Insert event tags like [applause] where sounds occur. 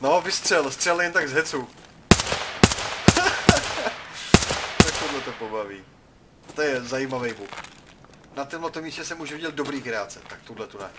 No, vystřel, střel jen tak z hecu. [laughs] tak tohle to pobaví. To je zajímavý buk. Na tomhle místě jsem už viděl dobrý kreace, tak tuhle tu ne.